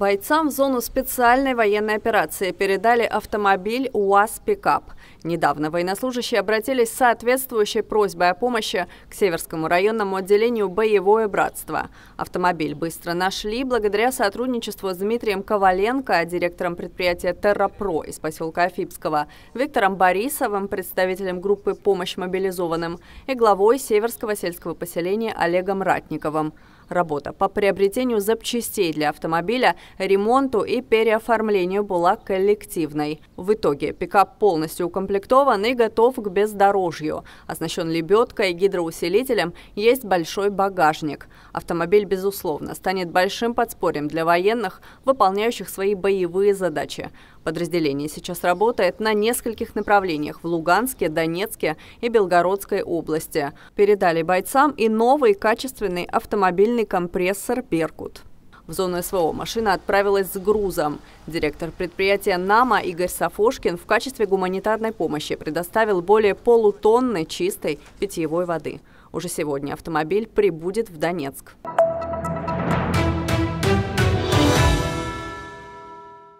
Бойцам в зону специальной военной операции передали автомобиль УАЗ-пикап. Недавно военнослужащие обратились с соответствующей просьбой о помощи к Северскому районному отделению «Боевое братство». Автомобиль быстро нашли благодаря сотрудничеству с Дмитрием Коваленко, директором предприятия «Террапро» из поселка Афипского, Виктором Борисовым, представителем группы «Помощь мобилизованным» и главой Северского сельского поселения Олегом Ратниковым. Работа по приобретению запчастей для автомобиля, ремонту и переоформлению была коллективной. В итоге пикап полностью укомплектован и готов к бездорожью. Оснащен лебедкой, гидроусилителем, есть большой багажник. Автомобиль, безусловно, станет большим подспорьем для военных, выполняющих свои боевые задачи. Подразделение сейчас работает на нескольких направлениях в Луганске, Донецке и Белгородской области. Передали бойцам и новый качественный автомобильный компрессор «Беркут». В зону СВО машина отправилась с грузом. Директор предприятия «Нама» Игорь Сафошкин в качестве гуманитарной помощи предоставил более полутонны чистой питьевой воды. Уже сегодня автомобиль прибудет в Донецк.